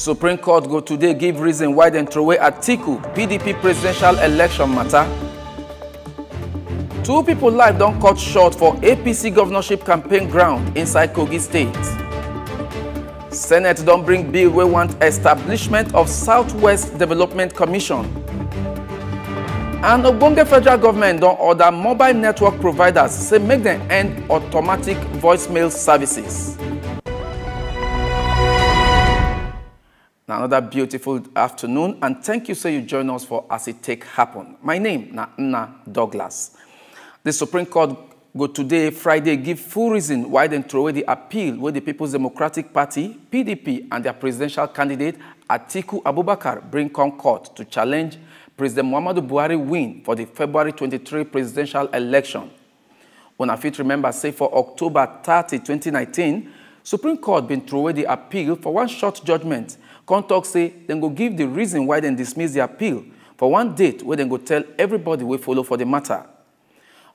Supreme Court go today give reason why dem throw away Atiku PDP presidential election matter. Two people life don cut short for APC governorship campaign ground inside Kogi State. Senate don bring bill wey want establishment of Southwest Development Commission. And ogbonge federal government don order mobile network providers say make dem end automatic voicemail services. Another beautiful afternoon and thank you say you join us for as it take happen. My name na nna douglas. The supreme court go today friday give full reason why they throw away the appeal where the people's democratic party pdp and their presidential candidate atiku abubakar bring come court to challenge president muhammadu buhari win for the february 23 presidential election. When una fit remember say for october 30 2019 supreme court bin throw away the appeal for one short judgment come tok say dem go give the reason why dem dismiss the appeal for one date wey dem go tell everybody wey follow for the matter.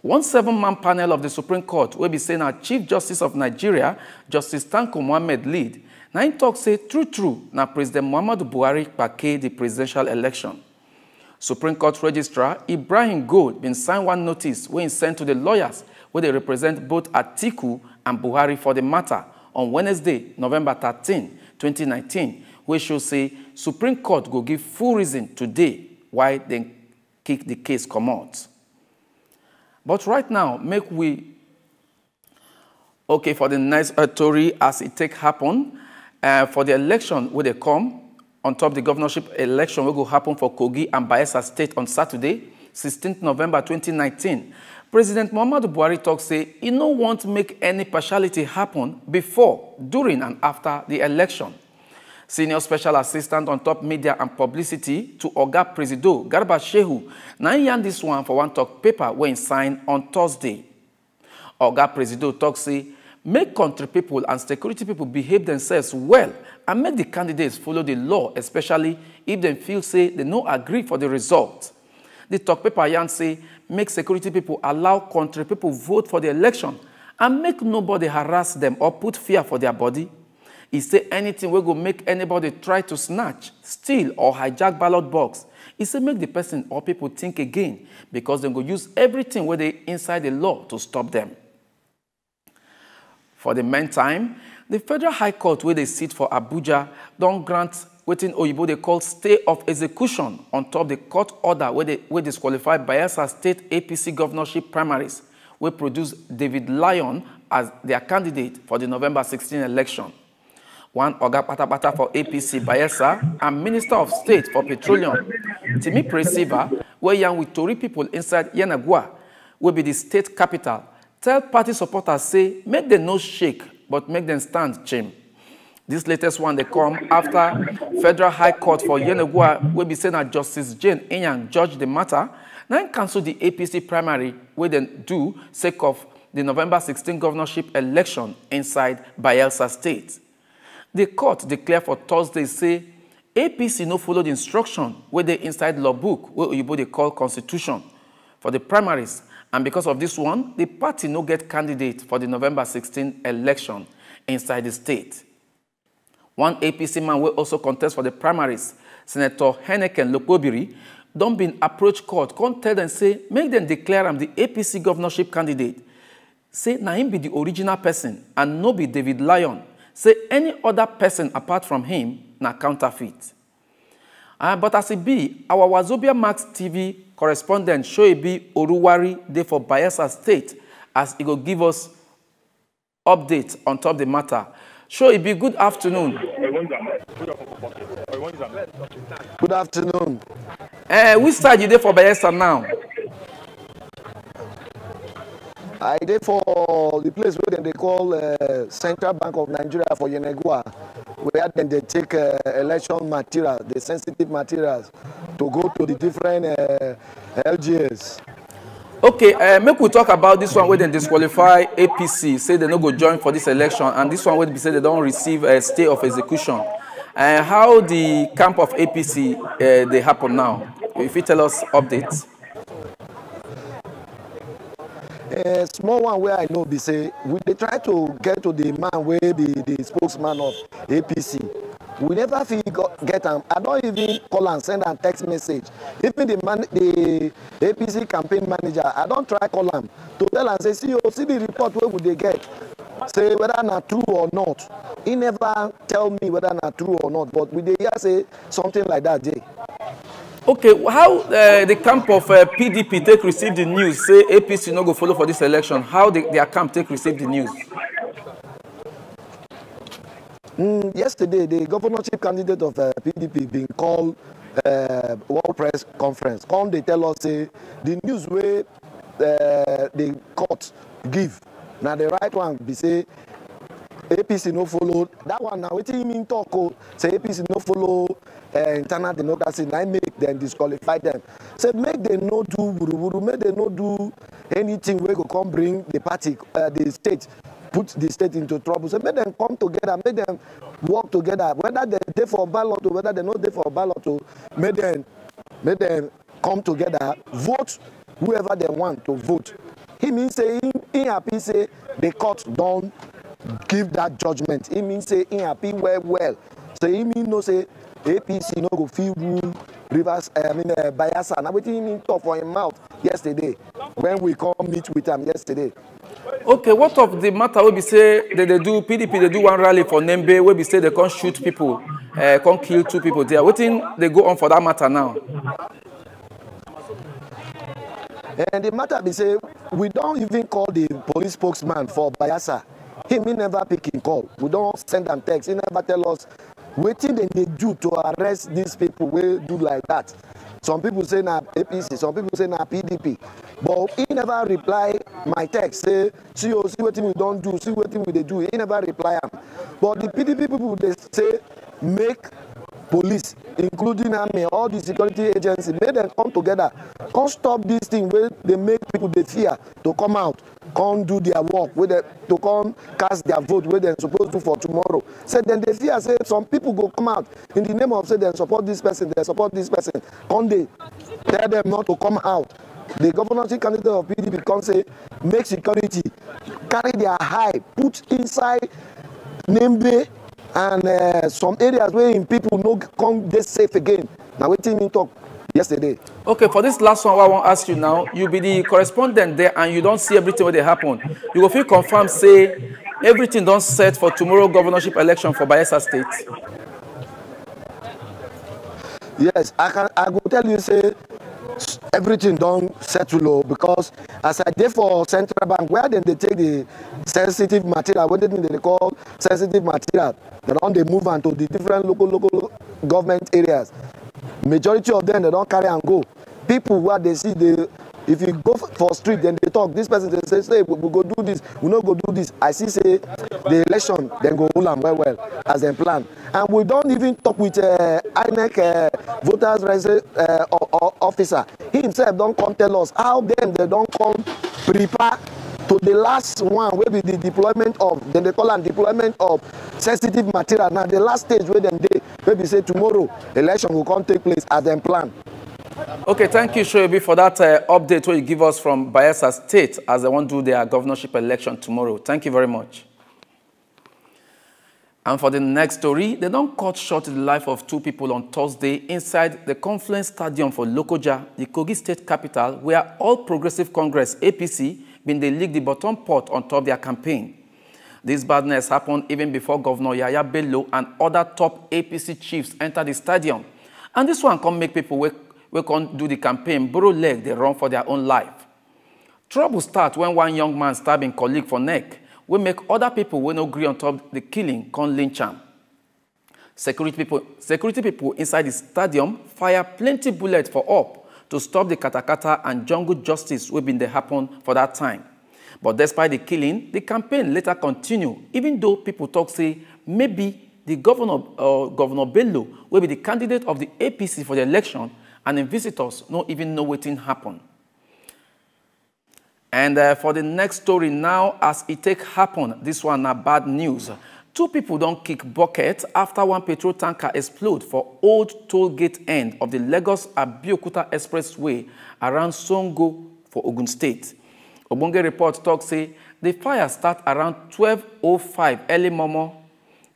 One seven-man panel of the Supreme Court wey be say na Chief Justice of Nigeria, Justice Tanko Mohammed lead, na im tok say true true na President Muhammadu Buhari kpake the presidential election. Supreme Court Registrar Ibrahim Gold bin sign one notice wey im to the lawyers wey dey represent both Atiku and Buhari for the matter on Wednesday, November 13, 2019, wey show say supreme court go give full reason today why dem kick the case comot. But right now make we okay for the next uh, tori as it take happen uh, for the election wey dey come on top of the governorship election wey go happen for kogi and bayelsa state on saturday 16 november 2019 president muhammadu buhari talks say e no want make any partiality happen before during and after the election. Senior special assistant on top media and publicity to oga presido garba shehu na yarn dis one for one talk paper wey signed on thursday. Oga presido talks say make country people and security people behave themselves well and make the candidates follow the law especially if they feel say they no agree for the result. Di talk paper yarn say make security people allow country people vote for the election and make nobody harass them or put fear for their body. E say anything wey go make anybody try to snatch steal or hijack ballot box e say make the person or people think again because dem go use everything wey dey inside the law to stop dem for the meantime the federal high court wey dey sit for abuja don grant wetin oyibo they call stay of execution on top the court order wey disqualify bayelsa state apc governorship primaries wey produce david lyon as their candidate for the november 16 election. One oga patapata for apc bayelsa and minister of state for petroleum timipre sylva wey yarn wit tori pipo inside yenagoa will be the state capital tell party supporters say make dem no shake but make them stand chim dis latest one they come after federal high court for yenagoa will be say na justice jane inyang judge the matter. Na im cancel di apc primary wey dem do sake of the november 16 governorship election inside bayelsa state. The court declare for thursday say apc no follow di instruction wey dey inside law book wey oyibo dey call constitution for the primaries. And because of this one the party no get candidate for the november 16 election inside the state one apc man wey also contest for di primaries senator henneken lokpobiri don bin approach court come tell dem say make dem declare am di apc governorship candidate say na im be di original person and no be david lyon say any other person apart from him na counterfeit. Uh, but as e be, our Wazobia Max TV correspondent Shoebi Oruwari dey for Bayelsa State as e go give us update on top the matter. Shoebi, good afternoon. Good afternoon. Uh, which side you dey for Bayelsa now? I dey for the place wey dem dey call uh, Central Bank of Nigeria for Yenagua, where dem dey take uh, election material, the sensitive materials, to go to the different uh, LGAs. Okay, uh, make we talk about this one wey dem disqualify APC, say dem no go join for this election, and this one wey be say dem don receive a stay of execution. Uh, how the camp of APC uh, dey happen now? If you tell us updates. a small one wey i know be say dey try to get to the man wey be the spokesman of apc we never fit get am. I don even call am send am text message. Even the man the apc campaign manager i don try call am to tell am say see o see the report wey we dey get. Say whether na true or not. He never tell me whether na true or not but we dey hear say something like that dey. Okay, how uh, the camp of uh, PDP take receive the news, say APC no go follow for this election, how the, their camp take receive the news? Mm, yesterday, the governorship candidate of uh, PDP been called uh, World Press Conference. Come they tell us say the news wey uh, the court give na the right one be say apc no follow. That one na wetin e mean talk say apc no follow uh, internal democracy. Na make dem disqualify dem say make dem no do wuruwuru. Make dem no do anything wey go come bring the party uh, the state put the state into trouble. So make dem come together make dem work together. Whether dem dey for ballot or whether dem no dey for ballot o make dem make dem come together. Vote whoever dem want to vote. He mean say he happy say the court don give that judgment. He mean say he happy well well. So he mean know say apc no go fit rule rivers i mean uh, bayelsa. Na wetin mean talk for him mouth yesterday? When we come meet with am yesterday. okay what of the matter wey be say they dey do pdp dey do one rally for nembe wey be say they come shoot people uh, come kill two people there? Wetin dey go on for that matter now. and the matter be say we don even call the police spokesman for bayelsa. Him he never pick him call. We don send am text. He never tell us wetin dem dey do to arrest these people wey do like that. Some people say na apc some people say na pdp but he never reply my text say see o see wetin we don do see wetin we dey do. He never reply am. But the pdp people dey say make police including army all the security agencies make dem come together. Come stop this thing wey dey make people dey fear to come out. Come do their work wey dem to come cast their vote wey dem suppose do for tomorrow. Say dem dey fear say some people go come out. In the name of say dem support this person dem support this person. Come dey tell dem not to come out. The governorship candidate of pdp come say make security carry their eye put inside nembe and uh, some areas wey im people no come dey safe again na wetin im talk yesterday. okay for this last one wey i wan ask you now you be the correspondent there and you don see everything wey dey happen you go fit confirm say everything don set for tomorrow governorship election for bayelsa state. yes i can i go tell you say everything don settle o because as i dey for central bank where dem dey take the sensitive material wey dem dey call sensitive material dem don dey move am to the different local local government areas. Majority of them dem don carry am go. People wey dey see dey if you go for street dem dey talk this person dey say say we go do this we no go do this. I see say the election dem go hold am well well as dem plan. And we don even talk with uh, inec uh, voters register uh, officer. He himself don come tell us how dem dey don come prepare to the last one wey be the deployment of dem dey call am deployment of sensitive material. Na the last stage wey dem dey wey be say tomorrow election go come take place as dem plan. Okay, thank you, Shoebi, for that uh, update where you give us from Bayelsa State as they want to do their governorship election tomorrow. Thank you very much. And for the next story, they don't cut short the life of two people on Thursday inside the Confluence Stadium for Lokoja, the Kogi state capital, where All Progressive Congress, APC, been they leak the bottom pot on top their campaign. This badness happened even before Governor Yahaya Bello and other top APC chiefs entered the stadium. And this one can make people wake wey come do the campaign borrow leg they run for their own life. Trouble start when one young man stab im colleague for neck We make other people wey no agree on top the killing come lynch am. Security people, security people inside the stadium fire plenty bullets for up to stop the katakata and jungle justice wey bin dey happen for that time. But despite the killing, the campaign later continue even though people talk say maybe the governor, uh, Governor Bello will be the candidate of the APC for the election and the visitors no even know wetin happen. And uh, for the next story now, as it take happen, this one na bad news. Two people don't kick bucket after one petrol tanker explode for old toll gate end of the Lagos-Abeokuta Expressway around Songo for Ogun State. Obonge report talk say the fire start around 12.05 early momo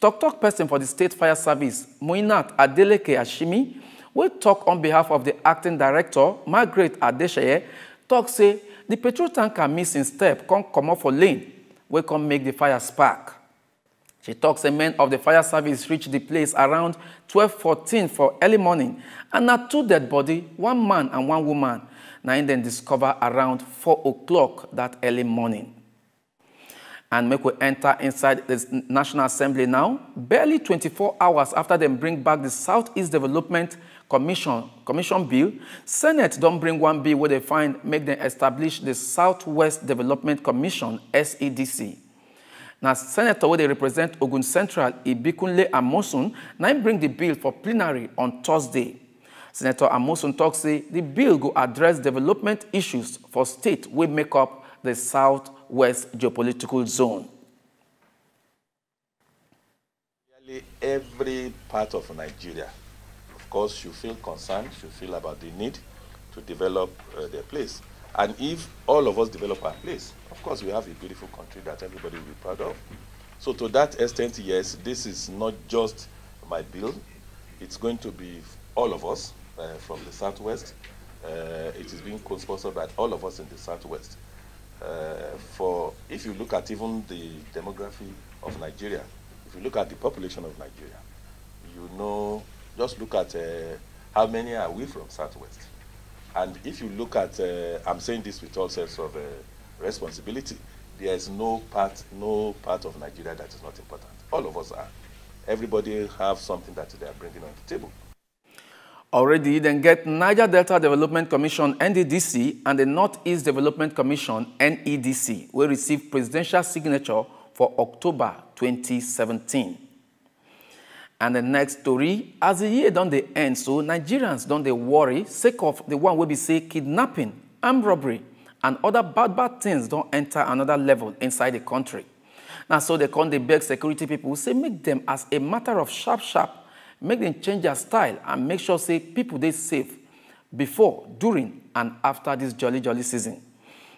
Talk-talk person for the State Fire Service, Muinat Adeleke Ashimi, will talk on behalf of the acting director, Margaret Adesheye, talk say the petrol tanker missing step come up for lane, will come make the fire spark. She talks a men of the fire service reached the place around 12.14 for early morning and now two dead body, one man and one woman, now then discover around 4 o'clock that early morning. And make we enter inside the National Assembly now, barely 24 hours after them bring back the Southeast Development Commission, Commission Bill, Senate don't bring one bill where they find make them establish the Southwest Development Commission, SEDC. Now, Senator where they represent Ogun Central, Ibikunle Amosun, now bring the bill for plenary on Thursday. Senator Amosun talks the bill will address development issues for state we make up the Southwest geopolitical zone. Nearly every part of Nigeria, of course, should feel concerned, should feel about the need to develop uh, their place. And if all of us develop our place, of course, we have a beautiful country that everybody will be proud of. So to that extent, yes, this is not just my bill. It's going to be all of us uh, from the Southwest. Uh, it is being co-sponsored by all of us in the Southwest. Uh, for if you look at even the demography of Nigeria, if you look at the population of Nigeria, you know, just look at uh, how many are we from Southwest. And if you look at, uh, I'm saying this with all sense of uh, responsibility, there is no part, no part of Nigeria that is not important. All of us are. Everybody have something that they are bringing on the table. Already, then get Niger Delta Development Commission, NDDC, and the Northeast Development Commission, NEDC, will receive presidential signature for October 2017. And the next story, as the year done the end, so Nigerians don't they worry, sake of the one will be say kidnapping, armed robbery, and other bad bad things don't enter another level inside the country. Now, so they come, they beg security people, say make them as a matter of sharp sharp, make them change their style and make sure say people they safe before, during, and after this jolly jolly season.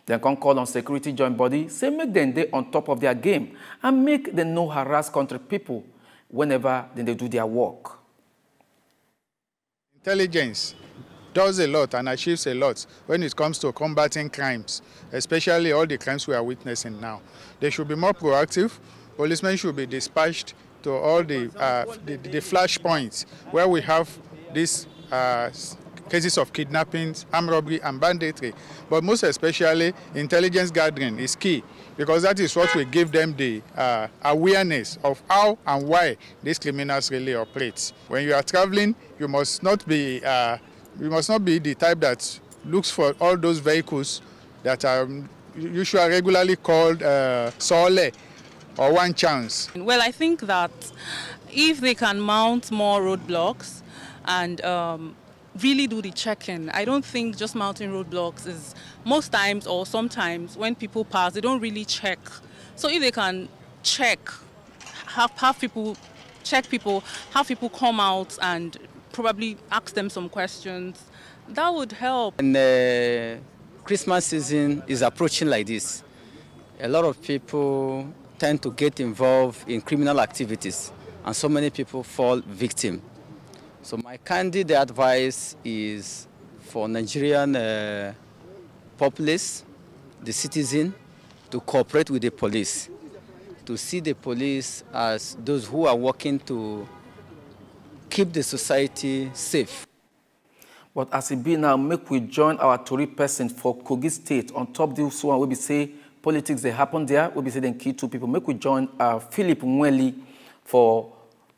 Then come call on security joint body, say make them they on top of their game and make them no harass country people whenever they do their work. Intelligence does a lot and achieves a lot when it comes to combating crimes, especially all the crimes we are witnessing now. They should be more proactive. Policemen should be dispatched to all the, uh, the, the flash points where we have these uh, cases of kidnappings, armed robbery, and banditry. But most especially, intelligence gathering is key because that is what will give them the uh, awareness of how and why these criminals really operate. When you are traveling, you must not be uh, you must not be the type that looks for all those vehicles that are usually regularly called uh, sole or one chance. Well, I think that if they can mount more roadblocks and um, really do the check-in. I don't think just mounting roadblocks is most times or sometimes when people pass, they don't really check. So if they can check, have, have people check people, have people come out and probably ask them some questions, that would help. And uh, Christmas season is approaching like this. A lot of people tend to get involved in criminal activities and so many people fall victim. So my candid advice is for Nigerian uh, populace, the citizen, to cooperate with the police, to see the police as those who are working to keep the society safe. But as it be now, make we join our Tory person for Kogi State on top this one. We be say politics that happen there. We be then key to people. Make we join uh, Philip Mweli for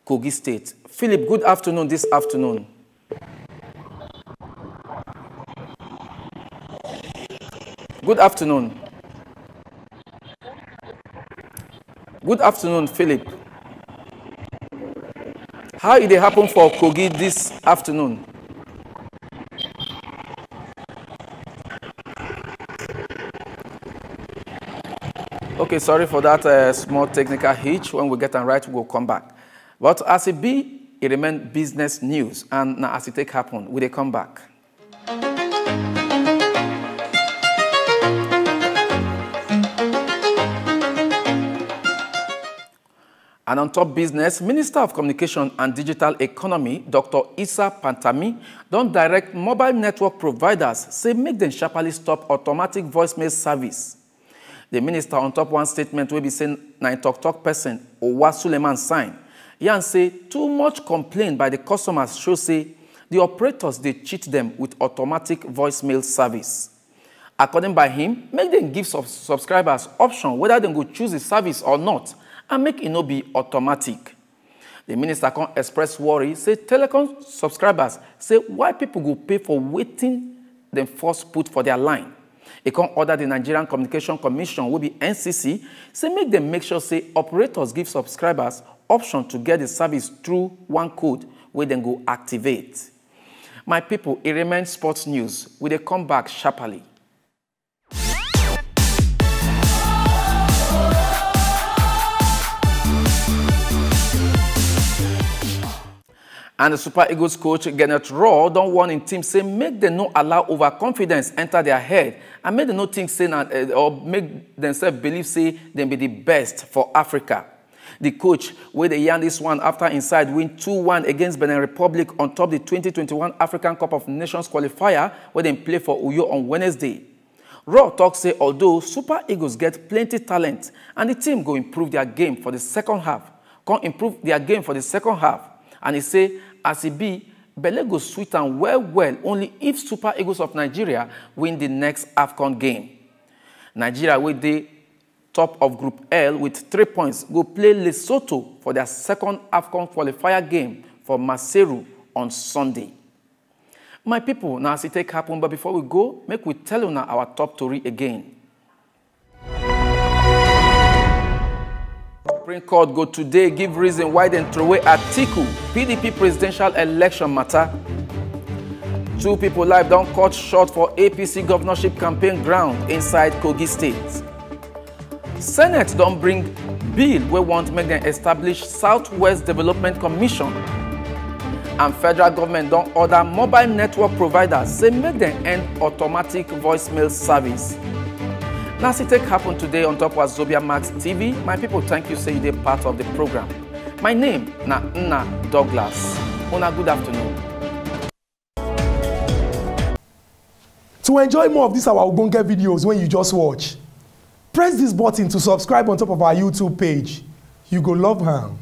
Kogi State. Philip, good afternoon this afternoon. Good afternoon. Good afternoon, Philip. How did it happen for Kogi this afternoon? Okay, sorry for that uh, small technical hitch. When we get on right, we'll come back. But as it be, it remain business news. And now as it take happen, will they come back? And on top business, Minister of Communication and Digital Economy, Dr. Issa Pantami, don't direct mobile network providers say make them sharply stop automatic voicemail service. The minister on top one statement will be saying nine talk talk person Owa Suleiman sign. Yan say too much complaint by the customers show say the operators they cheat them with automatic voicemail service. According by him, make them give sub subscribers option whether they go choose the service or not and make it not be automatic. The minister can express worry, say telecom subscribers say why people go pay for waiting them first put for their line. Can order the Nigerian Communication Commission, will be NCC, say make them make sure say operators give subscribers option to get the service through one code where then go activate. My people, it remains sports news. Will they come back sharply? And the Super Eagles coach, Gernot Rohr, don't want in team say make them not allow overconfidence enter their head and make them not think say uh, or make themselves believe say them be the best for Africa. The coach, where yarn this one after inside win 2-1 against Benin Republic on top the 2021 African Cup of Nations qualifier where they play for Uyo on Wednesday. Rohr talk say although Super Eagles get plenty talent and the team go improve their game for the second half, can improve their game for the second half, and he say as e be belle go sweet am well well only if super eagles of nigeria win the next afcon game. Nigeria wey the top of group l with three points go play lesotho for their second afcon qualifier game for maseru on sunday. My people, now as e take happen but before we go make we tell una our top tori again Supreme Court go today give reason why dem throway Atiku PDP presidential election matter. Two people life don cut short for APC governorship campaign ground inside Kogi State. Senate don bring bill wey want make dem establish Southwest Development Commission. And federal government don order mobile network providers say make dem end automatic voicemail service. Na as e take today on top wazobia max tv my people thank you say you dey part of the program my name na nna douglas una good afternoon. To enjoy more of these our ogbonge videos wey you just watch, press this button to subscribe on top of our YouTube page. You go love am.